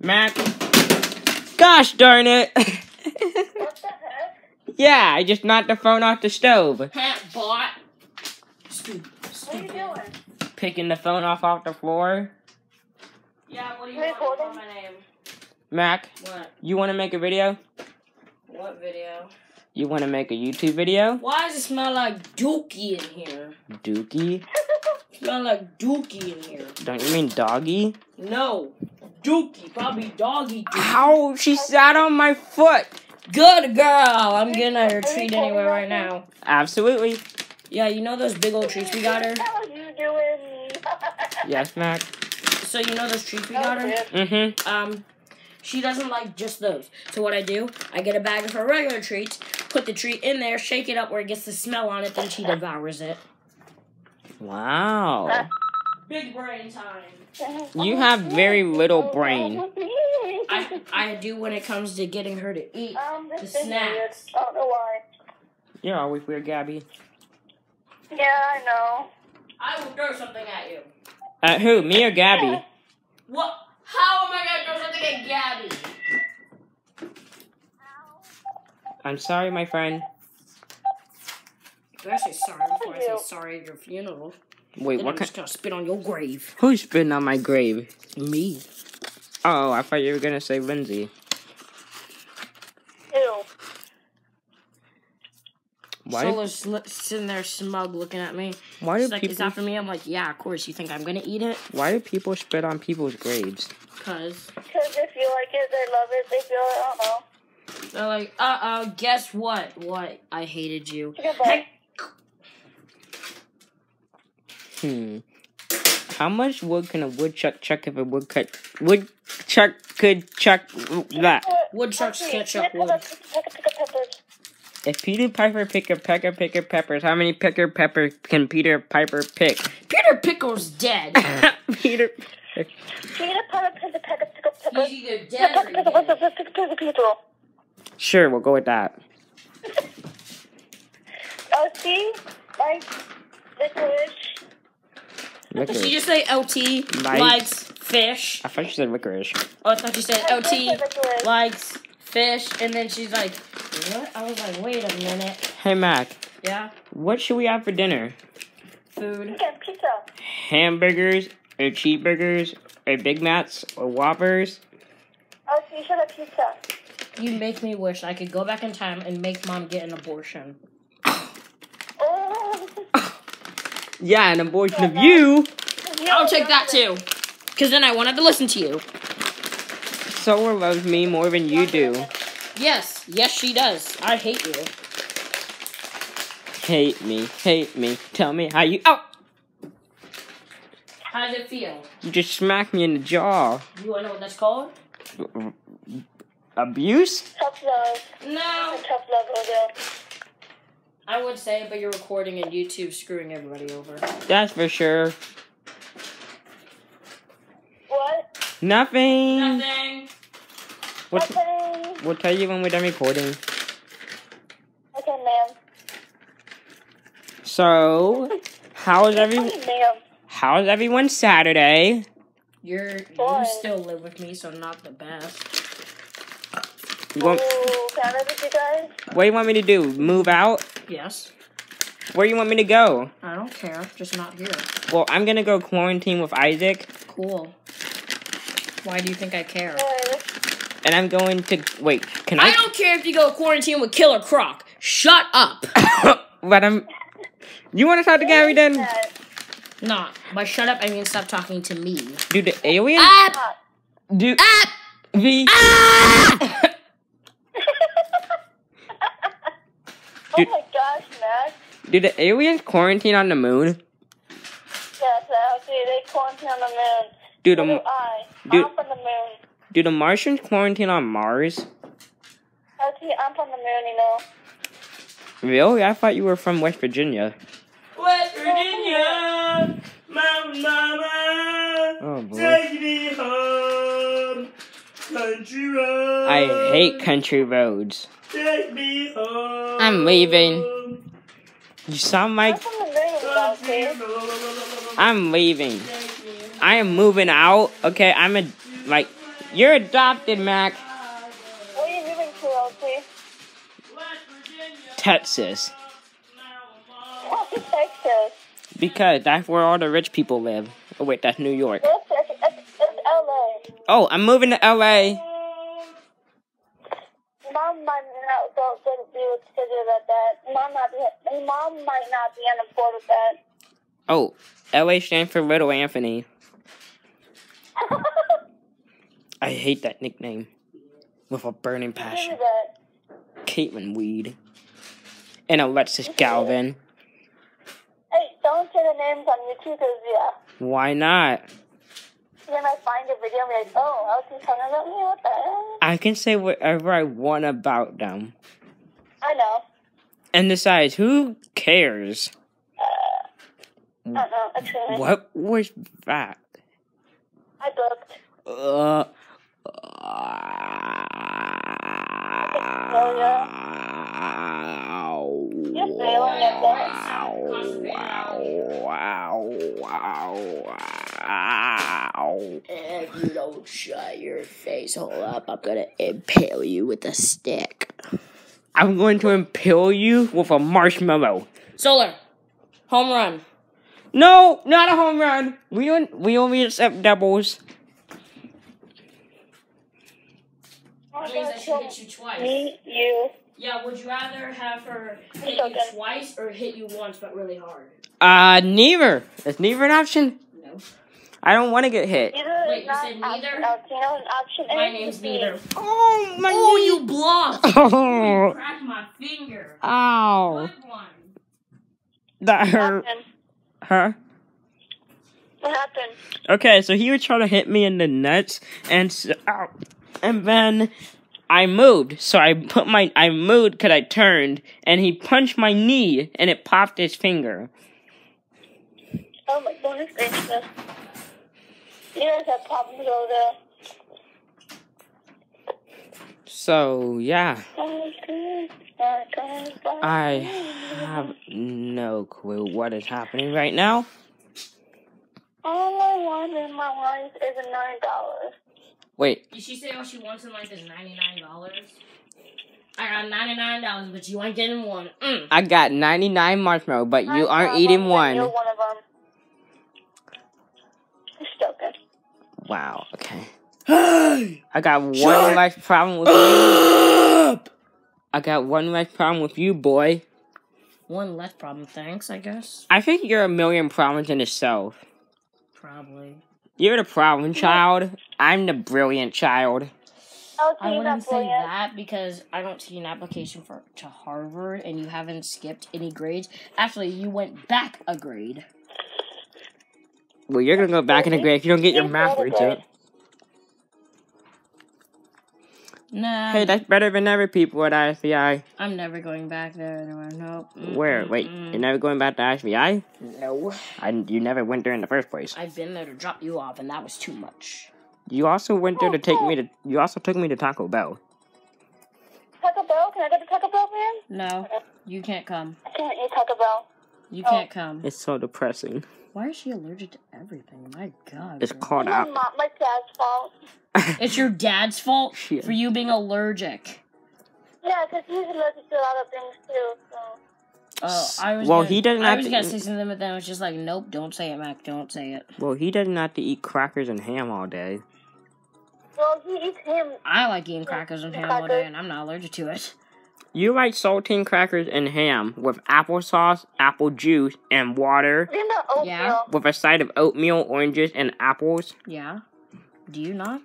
Mac. Gosh darn it. What the heck? yeah, I just knocked the phone off the stove. Hat bot. Stupid. What are you doing? Picking the phone off off the floor. Yeah, what do you Hey, want to my name? Mac, What? you want to make a video? What video? You want to make a YouTube video? Why does it smell like dookie in here? Dookie? Smell like dookie in here. Don't you mean doggy? No. Dookie. Probably doggy dookie. Ow, she sat on my foot. Good girl. I'm getting her treat anyway right now. Absolutely. Yeah, you know those big old treats we got her? How you doing? Yes, Mac. So you know those treats we got her? Mm-hmm. Um, she doesn't like just those. So what I do, I get a bag of her regular treats, put the treat in there, shake it up where it gets the smell on it, then she devours it. Wow. Big brain time. You have very little brain. I I do when it comes to getting her to eat. Um, The is weird. snacks. I don't know why. You're always weird, Gabby. Yeah, I know. I will throw something at you. At who? Me or Gabby? What? How am I gonna throw something at Gabby? I'm sorry, my friend. You better say sorry before I say sorry at your funeral. Wait, Then what I'm kind? just gonna spit on your grave. Who's spitting on my grave? Me. Oh, I thought you were gonna say Lindsay. Ew. Why? Solar's li- sitting there smug looking at me. why do She's like, is people? that for me? I'm like, yeah, of course. You think I'm gonna eat it? Why do people spit on people's graves? Cause Because they feel like it, they love it, they feel it, I don't know. they're like, uh uh, guess what? What? I hated you. Goodbye. Hey, Hmm. How much wood can a woodchuck chuck if a woodchuck woodchuck could chuck that? Woodchucks can't chuck wood. up- pick up- pick up peppers. If Peter Piper pick a pecker picker peppers, how many picker peppers can Peter Piper pick? Peter Pickle's dead. Peter. Peter Piper, pick up, pick up, peppers. He's either dead or. Sure, we'll go with that. Oh, see? Like, licorice. Did she just say LT Like- likes fish? I thought she said licorice. Oh, I thought she said I LT likes fish, and then she's like, what? I was like, wait a minute. Hey Mac, Yeah, what should we have for dinner? food. Again, pizza. Hamburgers or cheeseburgers or Big Macs or Whoppers? Oh, so you should have pizza. You make me wish I could go back in time and make mom get an abortion. Oh. Yeah, an abortion of you. I'll take that too. Cause then I wanted to listen to you. Solar loves me more than you do. Yes, yes she does. I hate you. Hate me, hate me. Tell me how you. Oh, How does it feel? you just smacked me in the jaw. You wanna know what that's called? Abuse? Tough love. No. Tough love, Odell. I would say but you're recording and YouTube screwing everybody over. That's for sure. What? Nothing. Nothing. We'll, t- Okay. we'll tell you when we're done recording. Okay, ma'am. So, how's every Okay, ma'am. how's everyone Saturday? You're you still live with me, so not the best. You want, Ooh, can I live you guys? what do you want me to do? Move out? Yes. Where do you want me to go? I don't care. Just not here. Well, I'm gonna go quarantine with Isaac, Cool. Why do you think I care? And I'm going to wait. Can I I? don't care if you go quarantine with Killer Croc. Shut up. but I'm. You want to talk to Gary then? that. Not. By shut up, I mean stop talking to me. Do the alien? Ah! Do Ah! the? Ah! oh Dude. my gosh, Max. Do the aliens quarantine on the moon? Yes, I see. They quarantine on the moon. Do So do the I. Dude. I'm from the moon. do the Martians quarantine on Mars? I see. I'm from the moon, you know. Really? I thought you were from West Virginia. West Virginia, my mama, Oh boy. me home, country road. I hate country roads. Take me home. I'm leaving. You moon, okay? I'm leaving. I am moving out. Okay, I'm a like You're adopted, Mac. Where are you moving to, LT? Texas. To Texas. Because that's where all the rich people live. Oh, wait, that's New York. It's LA. Oh, I'm moving to LA. Mom might not go to figure that. Mom not be, mom might not be on the board with that. Oh, LA stands for Little Anthony. I hate that nickname. With a burning passion. Caitlin Weed. And Alexis Galvin. Hey, don't say the names on YouTube because, yeah. Why not? Then I find a video and be like, oh, LT's talking about me? What the hell? I can say whatever I want about them. I know. And besides, who cares? I don't know. Actually, What was that? I looked. Uh. You're failing at that. If you don't shut your face hole up, I'm gonna impale you with a stick. I'm going to impale you with a marshmallow. Solar, home run. No, not a home run. We on, we only accept doubles. I'm That means gonna that she kill hit you twice. me, you. Yeah, would you rather have her hit So you good. twice or hit you once but really hard? Uh, neither. Is neither an option? No. I don't want to get hit. Neither Wait, you not said an neither? option. LT, an option. My A name's to neither. Oh my! Oh, you blocked! Oh, Cracked my finger. ow! Good one. That hurt. Huh? What happened? Okay, so he was trying to hit me in the nuts, and so, ow, and then I moved. So I put my I moved because I turned, and he punched my knee, and it popped his finger. Oh my goodness gracious. You guys have problems over there. So yeah, good. God. I have no clue what is happening right now. All I want in my life is a nine dollars. Wait, Did she say all she wants in life is $99? I got $99, but you ain't getting one. Mm. I got 99 marshmallow, but you aren't eating You're one. one of them. You're still good. Wow. Okay. Hey! I got one less problem with you. I got one less problem with you, boy. One less problem, thanks, I guess. I think you're a million problems in itself. Probably. You're the problem child. I'm the brilliant child. I wouldn't say brilliant. that because I don't see an application for to Harvard and you haven't skipped any grades. Actually, you went back a grade. Well, you're gonna go back in the grave if you don't get your math really grades up. great. Nah, Hey, that's better than other people at ISBI. I'm never going back there anymore. Nope. Mm, Where? mm, Wait, mm. you're never going back to ISBI? No. I, you never went there in the first place. I've been there to drop you off, and that was too much. You also went there to take me to. You also took me to Taco Bell. Taco Bell? Can I go to Taco Bell, man? No, you can't come. I can't eat Taco Bell. You Oh. can't come. It's so depressing. Why is she allergic to everything? My God. It's girl. called It's out. not my dad's fault. It's your dad's fault Shit. for you being allergic. Yeah, because he's allergic to a lot of things too. So. Oh, I was. Well, gonna, he doesn't I have was to gonna eat- say something, but then I was just like, nope, don't say it, Mac. Don't say it. Well, he doesn't have to eat crackers and ham all day. Well, he eats him. I like eating crackers and ham all day, and I'm not allergic to it. You like saltine crackers and ham with applesauce, apple juice, and water Give the oatmeal. Yeah. with a side of oatmeal, oranges, and apples. Yeah. Do you not?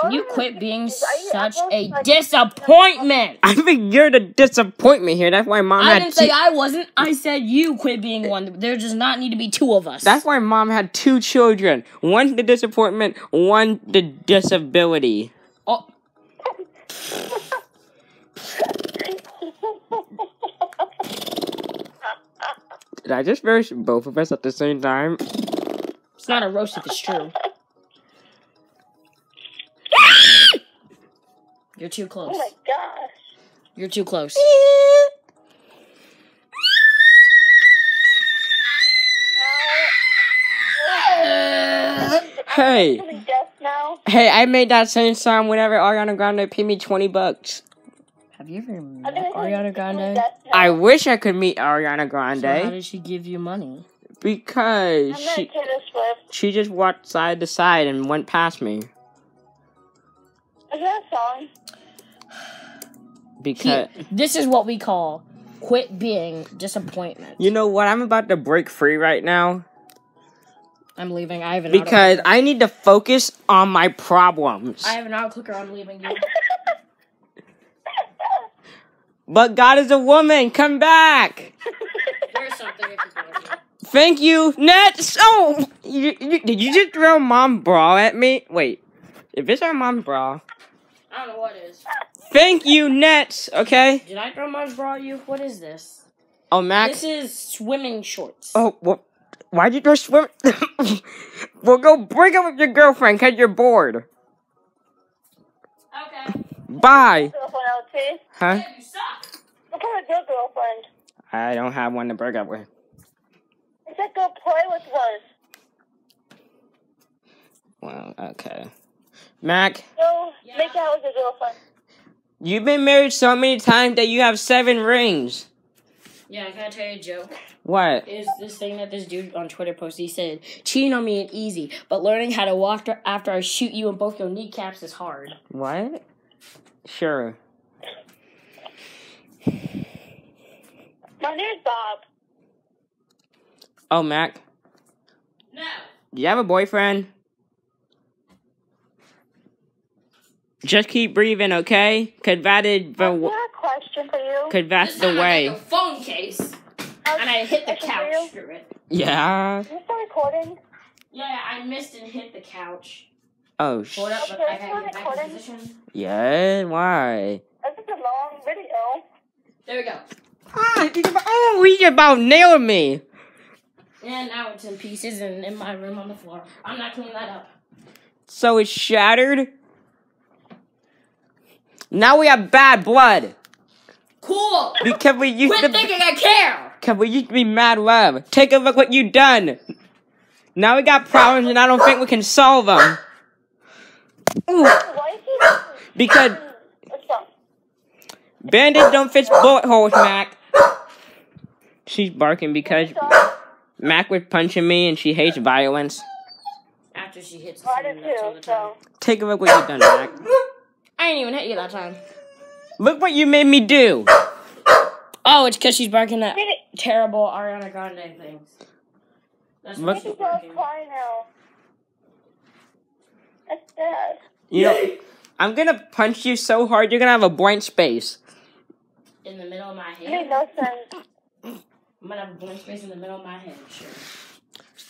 Can you quit being such a disappointment? I think you're the disappointment here. That's why mom I had didn't say I wasn't. I said you quit being one. There does not need to be two of us. That's why mom had two children. One the disappointment, one the disability. Oh, Did I just roast both of us at the same time? it's not a roast if it's true. You're too close. Oh my gosh. You're too close. Uh, hey, Feeling deaf now. Hey, I made that same song whenever Ariana Grande paid me 20 bucks. Have you ever met Ariana Grande? I wish I could meet Ariana Grande. So how did she give you money? because I met she Swift. she just walked side to side and went past me Is that a song? because See, this is what we call quit being disappointment. you know what I'm about to break free right now I'm leaving. I have an because auto- I need to focus on my problems. I have an auto clicker. I'm leaving you. But God is a woman. Come back. Here's something if you want to. Thank you, next. Oh, you, you, did you just throw mom bra at me? Wait, if it's our mom bra, I don't know what is. it is. thank you, next. Okay. Did I throw my bra at you? What is this? Oh, Max. This is swimming shorts. Oh, what? Why'd you throw swim? well, go break up with your girlfriend because you're bored. Okay. Bye. Girlfriend Huh? Hey, you suck. Look at a good girlfriend. I don't have one to break up with. I said go play with us. Well, okay. Mac, Go Yeah. make out with your girlfriend. you've been married so many times that you have seven rings. Yeah, I can I tell you a joke? What? Is this thing that this dude on Twitter posted? He said, "Cheating on me is easy, but learning how to walk after I shoot you in both your kneecaps is hard." What? Sure. My name's Bob. Oh, Mac, No. do you have a boyfriend? Just keep breathing, okay? Cause that is I the have a question for you. cause that's This the time I got way. your phone case, and I hit the Question couch through it. Yeah. Is this still recording? Yeah, I missed and hit the couch. Oh sh. Hold up, Okay, I gotta get back in position. Yeah. Why? This is a long video. There we go. Ah, you about- oh, he just about nailed me. And now it's in pieces and in my room on the floor. I'm not cleaning that up. So it's shattered. Now we have bad blood Cool. because we used Quit to. thinking I care. Cause we used to be mad love. Take a look what you done. Now we got problems and I don't think we can solve them. Ooh, Why is he? because What's band-aids don't fix bullet holes, Mac. She's barking because Mac was punching me and she hates violence. After she hits I the do all too. the time. So Take a look what you've done, Mac. I didn't even hit you that time. Look what you made me do. Oh, it's because she's barking at Maybe- terrible Ariana Grande things. That's Look- what she's maybe Bob's barking. crying now. That's sad. You know, I'm gonna punch you so hard you're gonna have a blank space. In the middle of my It made head. no sense. I'm gonna have a blank space in the middle of my head. Sure.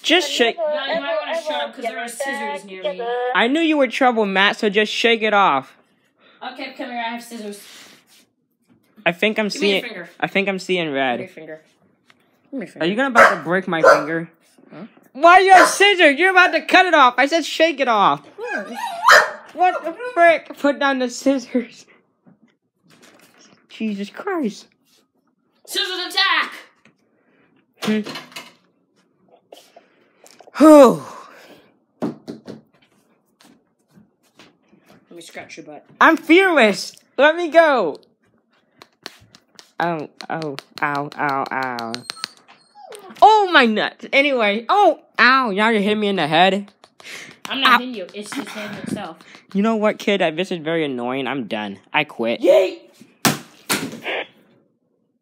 Just shake. No, you might wanna shut up 'cause there are scissors near me. I knew you were trouble, Matt, so just shake it off. Okay, come here. I have scissors. I think I'm Give me your seeing. I think I'm seeing Give me your red. finger. Give me your Are you gonna about to break my finger? Why you have scissors? You're about to cut it off. I said shake it off. What the frick? Put down the scissors. Jesus Christ. Scissors attack! Hmm. Whew. Let me scratch your butt. I'm fearless. Let me go. Oh, oh, ow, ow, ow. Oh, my nuts. Anyway, oh, ow. Now you hit me in the head. I'm not Ow. hitting you. It's just hitting itself. You know what, kid? This is very annoying. I'm done. I quit. Yay!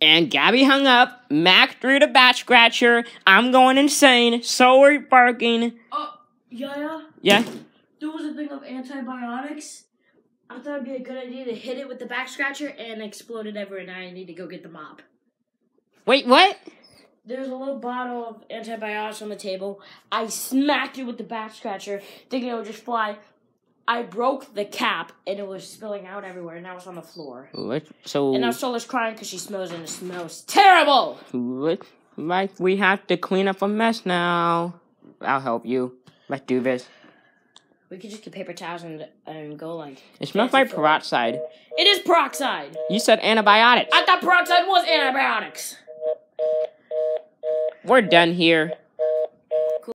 And Gabby hung up. Mac threw the bat scratcher. I'm going insane. So are you barking. Oh, yeah, Yeah. there was a thing of antibiotics. I thought it'd be a good idea to hit it with the back scratcher and explode it everywhere, and I need to go get the mop. Wait, what? There's a little bottle of antibiotics on the table. I smacked it with the back scratcher, thinking it would just fly. I broke the cap, and it was spilling out everywhere, and now it's on the floor. What? So, And now Solar's crying because she smells, and it smells terrible! what? Like, we have to clean up a mess now. I'll help you. Let's do this. We could just get paper towels and, and go like. It smells like peroxide. It is peroxide! You said antibiotics. I thought peroxide was antibiotics! We're done here.